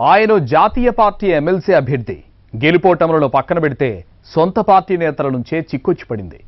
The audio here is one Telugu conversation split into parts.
ఆయన జాతీయ పార్టీ ఎమ్మెల్సీ అభ్యర్థి. గెలుపోటములను పక్కన పెడితే సొంత పార్టీ నేతల నుంచే చిక్కొచ్చి పడింది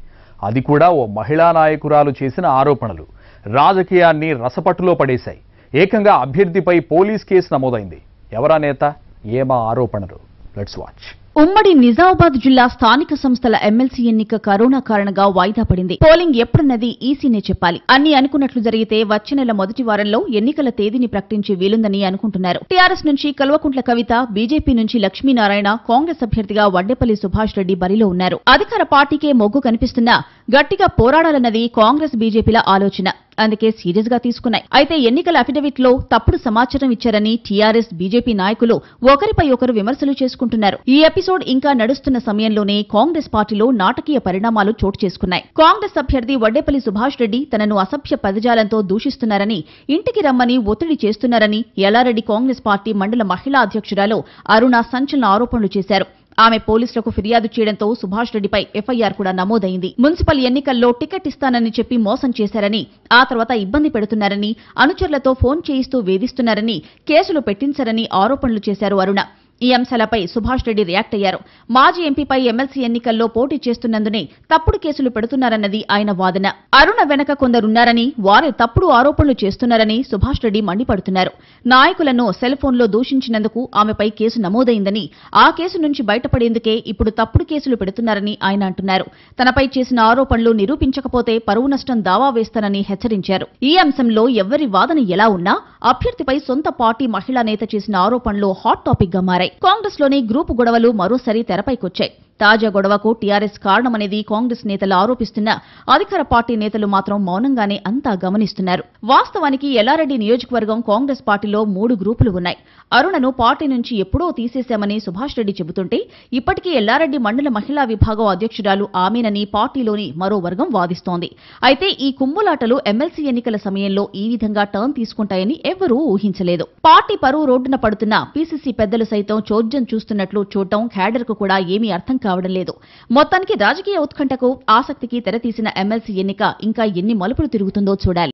అది కూడా ఓ మహిళా నాయకురాలు చేసిన ఆరోపణలు. రాజకీయాన్ని రసపట్టులో పడేశాయి. ఏకంగా అభ్యర్థిపై పోలీస్ కేసు నమోదైంది. ఎవరా నేత? ఏమా ఆరోపణలు? లెట్స్ వాచ్ ఉమ్మడి నిజామాబాద్ జిల్లా స్థానిక సంస్థల ఎమ్మెల్సీ ఎన్నిక కరోనా కారణంగా వాయిదా పడింది. పోలింగ్ ఎప్పుడున్నది ఈసీనే చెప్పాలి. అన్ని అనుకున్నట్లు జరిగితే వచ్చే నెల మొదటి వారంలో ఎన్నికల తేదీని ప్రకటించి వీలుందని అనుకుంటున్నారు. టీఆర్ఎస్ నుంచి కల్వకుంట్ల కవిత బీజేపీ నుంచి లక్ష్మీనారాయణ కాంగ్రెస్ అభ్యర్థిగా వడ్డేపల్లి సుభాష్ రెడ్డి బరిలో ఉన్నారు. అధికార పార్టీకే మొగ్గు కనిపిస్తున్నా గట్టిగా పోరాడాలన్నది కాంగ్రెస్ బీజేపీల ఆలోచన. అందుకే సీరియస్గా తీసుకున్నాయి. అయితే ఎన్నికల అఫిడవిట్లో తప్పుడు సమాచారం ఇచ్చారని టీఆర్ఎస్ బీజేపీ నాయకులు ఒకరిపై ఒకరు విమర్శలు చేసుకుంటున్నారు. ఈ ఎపిసోడ్ ఇంకా నడుస్తున్న సమయంలోనే కాంగ్రెస్ పార్టీలో నాటకీయ పరిణామాలు చోటు చేసుకున్నాయి. కాంగ్రెస్ అభ్యర్థి వడ్డేపల్లి సుభాష్ రెడ్డి తనను అసభ్య పదజాలంతో దూషిస్తున్నారని ఇంటికి రమ్మని ఒత్తిడి చేస్తున్నారని ఎల్లారెడ్డి కాంగ్రెస్ పార్టీ మండల మహిళా అధ్యక్షురాలు అరుణ సంచలన ఆరోపణలు చేశారు. ఆమె పోలీసులకు ఫిర్యాదు చేయడంతో సుభాష్ రెడ్డిపై ఎఫ్ఐఆర్ కూడా నమోదైంది. మున్సిపల్ ఎన్నికల్లో టికెట్ ఇస్తానని చెప్పి మోసం చేశారని ఆ తర్వాత ఇబ్బంది పెడుతున్నారని అనుచరులతో ఫోన్ చేయిస్తూ వేధిస్తున్నారని కేసులు పెట్టించారని ఆరోపణలు చేశారు అరుణ. ఈ అంశాలపై సుభాష్ రెడ్డి రియాక్ట్ అయ్యారు. మాజీ ఎంపీపై ఎమ్మెల్సీ ఎన్నికల్లో పోటీ చేస్తున్నందునే తప్పుడు కేసులు పెడుతున్నారన్నది ఆయన వాదన. అరుణ వెనక కొందరున్నారని వారే తప్పుడు ఆరోపణలు చేస్తున్నారని సుభాష్ రెడ్డి మండిపడుతున్నారు. నాయకులను సెల్ఫోన్లో దూషించినందుకు ఆమెపై కేసు నమోదైందని ఆ కేసు నుంచి బయటపడేందుకే ఇప్పుడు తప్పుడు కేసులు పెడుతున్నారని ఆయన అంటున్నారు. తనపై చేసిన ఆరోపణలు నిరూపించకపోతే పరువు నష్టం దావా వేస్తానని హెచ్చరించారు. ఈ అంశంలో ఎవరి వాదన ఎలా ఉన్నా అభ్యర్థిపై సొంత పార్టీ మహిళా నేత చేసిన ఆరోపణలు హాట్ టాపిక్గా మారాయి. కాంగ్రెస్లోని గ్రూపు గొడవలు మరోసారి తెరపైకొచ్చాయి. తాజా గొడవకు టీఆర్ఎస్ కారణమనేది కాంగ్రెస్ నేతలు ఆరోపిస్తున్నా అధికార పార్టీ నేతలు మాత్రం మౌనంగానే అంతా గమనిస్తున్నారు. వాస్తవానికి ఎల్లారెడ్డి నియోజకవర్గం కాంగ్రెస్ పార్టీలో మూడు గ్రూపులు ఉన్నాయి. అరుణను పార్టీ నుంచి ఎప్పుడో తీసేశామని సుభాష్ రెడ్డి చెబుతుంటే ఇప్పటికీ ఎల్లారెడ్డి మండల మహిళా విభాగం అధ్యక్షురాలు ఆమెనని పార్టీలోని మరో వర్గం వాదిస్తోంది. అయితే ఈ కుమ్ములాటలు ఎమ్మెల్సీ ఎన్నికల సమయంలో ఈ విధంగా టర్న్ తీసుకుంటాయని ఎవ్వరూ ఊహించలేదు. పార్టీ పరువు రోడ్డున పడుతున్న పీసీసీ పెద్దలు సైతం చోద్యం చూస్తున్నట్లు చూడటం క్యాడర్కు కూడా ఏమీ అర్థం కాదు కావడం లేదు. మొత్తానికి రాజకీయ ఉత్కంఠకు ఆసక్తికి తెరతీసిన ఎమ్మెల్సీ ఎన్నిక ఇంకా ఎన్ని మలుపులు తిరుగుతుందో చూడాలి.